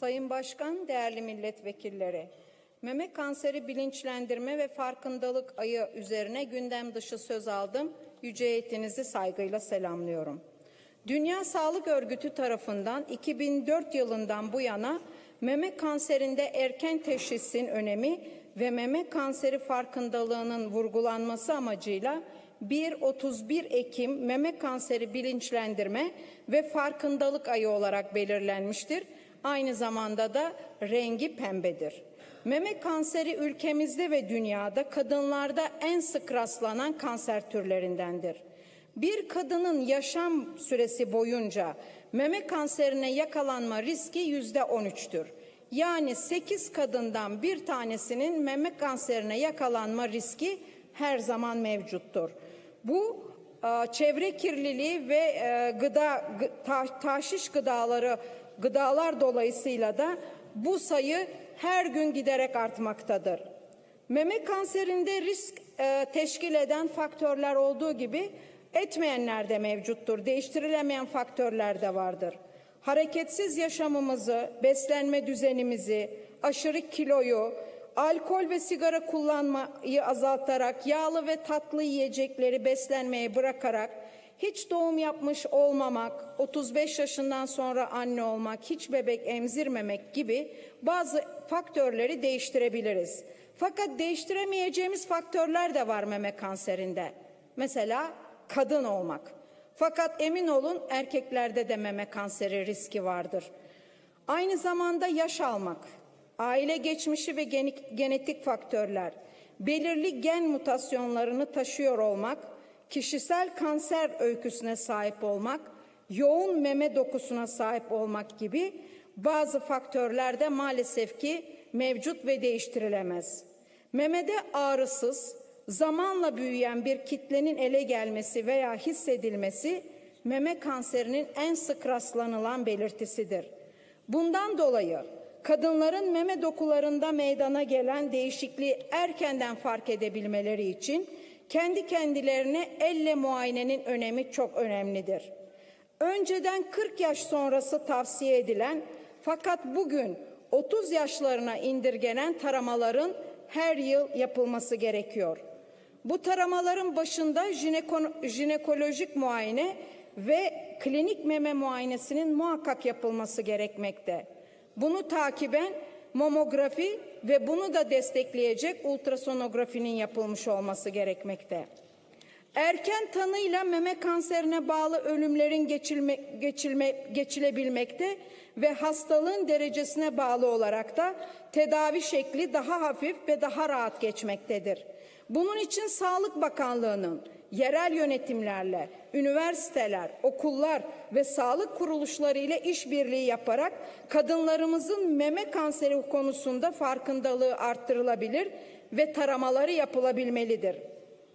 Sayın Başkan, değerli milletvekilleri, meme kanseri bilinçlendirme ve farkındalık ayı üzerine gündem dışı söz aldım. Yüce heyetinizi saygıyla selamlıyorum. Dünya Sağlık Örgütü tarafından 2004 yılından bu yana meme kanserinde erken teşhisin önemi ve meme kanseri farkındalığının vurgulanması amacıyla 1-31 Ekim meme kanseri bilinçlendirme ve farkındalık ayı olarak belirlenmiştir. Aynı zamanda da rengi pembedir. Meme kanseri ülkemizde ve dünyada kadınlarda en sık rastlanan kanser türlerindendir. Bir kadının yaşam süresi boyunca meme kanserine yakalanma riski yüzde 13'tür. Yani 8 kadından bir tanesinin meme kanserine yakalanma riski her zaman mevcuttur. Bu e, çevre kirliliği ve e, gıda ta, taşiş gıdaları gıdalar dolayısıyla da bu sayı her gün giderek artmaktadır. Meme kanserinde risk e, teşkil eden faktörler olduğu gibi etmeyenler de mevcuttur. Değiştirilemeyen faktörler de vardır. Hareketsiz yaşamımızı, beslenme düzenimizi, aşırı kiloyu, alkol ve sigara kullanmayı azaltarak, yağlı ve tatlı yiyecekleri beslenmeye bırakarak, hiç doğum yapmış olmamak, 35 yaşından sonra anne olmak, hiç bebek emzirmemek gibi bazı faktörleri değiştirebiliriz. Fakat değiştiremeyeceğimiz faktörler de var meme kanserinde. Mesela kadın olmak. Fakat emin olun erkeklerde de meme kanseri riski vardır. Aynı zamanda yaş almak, aile geçmişi ve genetik faktörler, belirli gen mutasyonlarını taşıyor olmak, kişisel kanser öyküsüne sahip olmak, yoğun meme dokusuna sahip olmak gibi bazı faktörler de maalesef ki mevcut ve değiştirilemez. Memede ağrısız, zamanla büyüyen bir kitlenin ele gelmesi veya hissedilmesi meme kanserinin en sık rastlanılan belirtisidir. Bundan dolayı kadınların meme dokularında meydana gelen değişikliği erkenden fark edebilmeleri için kendi kendilerine elle muayenenin önemi çok önemlidir. Önceden 40 yaş sonrası tavsiye edilen fakat bugün 30 yaşlarına indirgenen taramaların her yıl yapılması gerekiyor. Bu taramaların başında jineko jinekolojik muayene ve klinik meme muayenesinin muhakkak yapılması gerekmekte. Bunu takiben mamografi ve bunu da destekleyecek ultrasonografinin yapılmış olması gerekmekte. Erken tanıyla meme kanserine bağlı ölümlerin geçilme, geçilme, geçilebilmekte ve hastalığın derecesine bağlı olarak da tedavi şekli daha hafif ve daha rahat geçmektedir. Bunun için Sağlık Bakanlığı'nın yerel yönetimlerle, üniversiteler, okullar ve sağlık kuruluşları ile işbirliği yaparak kadınlarımızın meme kanseri konusunda farkındalığı arttırılabilir ve taramaları yapılabilmelidir.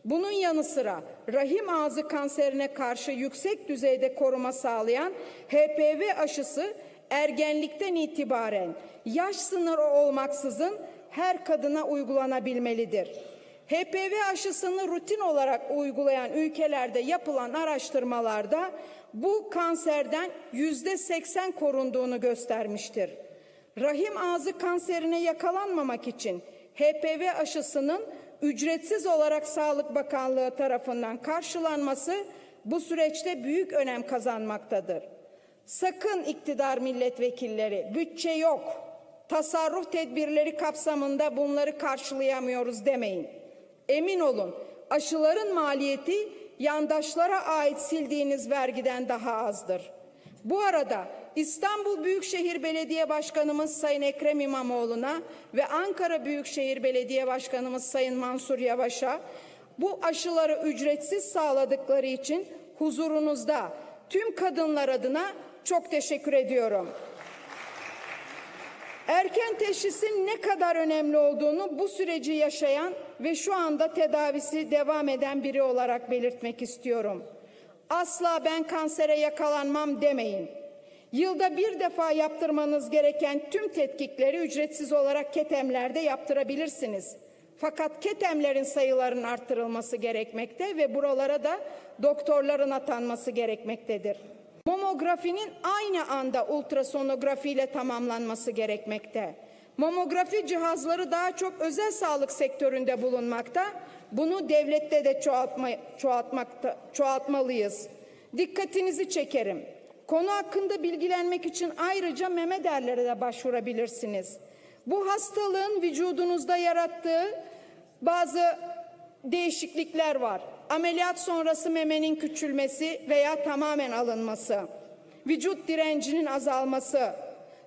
Bunun yanı sıra rahim ağzı kanserine karşı yüksek düzeyde koruma sağlayan HPV aşısı ergenlikten itibaren yaş sınırı olmaksızın her kadına uygulanabilmelidir. HPV aşısını rutin olarak uygulayan ülkelerde yapılan araştırmalarda bu kanserden yüzde seksen korunduğunu göstermiştir. Rahim ağzı kanserine yakalanmamak için HPV aşısının ücretsiz olarak Sağlık Bakanlığı tarafından karşılanması bu süreçte büyük önem kazanmaktadır. Sakın iktidar milletvekilleri bütçe yok, tasarruf tedbirleri kapsamında bunları karşılayamıyoruz demeyin. Emin olun aşıların maliyeti yandaşlara ait sildiğiniz vergiden daha azdır. Bu arada İstanbul Büyükşehir Belediye Başkanımız Sayın Ekrem İmamoğlu'na ve Ankara Büyükşehir Belediye Başkanımız Sayın Mansur Yavaş'a bu aşıları ücretsiz sağladıkları için huzurunuzda tüm kadınlar adına çok teşekkür ediyorum. Erken teşhisin ne kadar önemli olduğunu bu süreci yaşayan ve şu anda tedavisi devam eden biri olarak belirtmek istiyorum. Asla ben kansere yakalanmam demeyin. Yılda bir defa yaptırmanız gereken tüm tetkikleri ücretsiz olarak ketemlerde yaptırabilirsiniz. Fakat ketemlerin sayılarının arttırılması gerekmekte ve buralara da doktorların atanması gerekmektedir. Mamografinin aynı anda ultrasonografi ile tamamlanması gerekmekte. Mamografi cihazları daha çok özel sağlık sektöründe bulunmakta. Bunu devlette de çoğaltma, çoğaltmakta, çoğaltmalıyız. Dikkatinizi çekerim. Konu hakkında bilgilenmek için ayrıca meme derlere de başvurabilirsiniz. Bu hastalığın vücudunuzda yarattığı bazı değişiklikler var. Ameliyat sonrası memenin küçülmesi veya tamamen alınması, vücut direncinin azalması,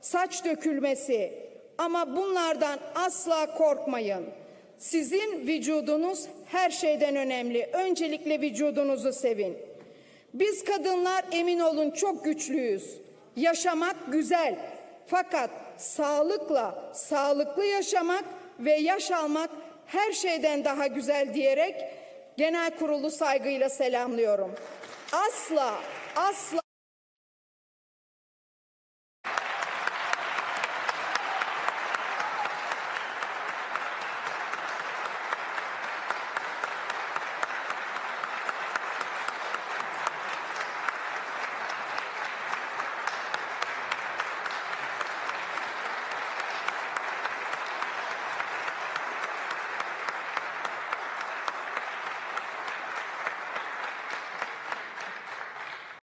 saç dökülmesi ama bunlardan asla korkmayın. Sizin vücudunuz her şeyden önemli. Öncelikle vücudunuzu sevin. Biz kadınlar emin olun çok güçlüyüz. Yaşamak güzel. Fakat sağlıkla, sağlıklı yaşamak ve yaş almak her şeyden daha güzel diyerek genel kurulu saygıyla selamlıyorum. Asla, asla